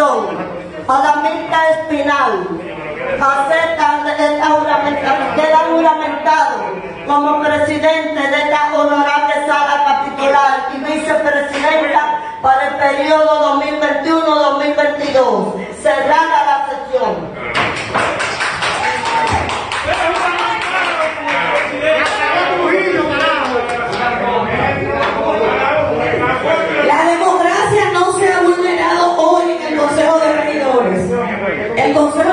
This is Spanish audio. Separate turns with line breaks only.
oración. Palamita Espinal. Aceptan esta juramentación. Queda juramentado como presidente de esta honorable sala capitular y vicepresidenta para el periodo
2020. El Consejo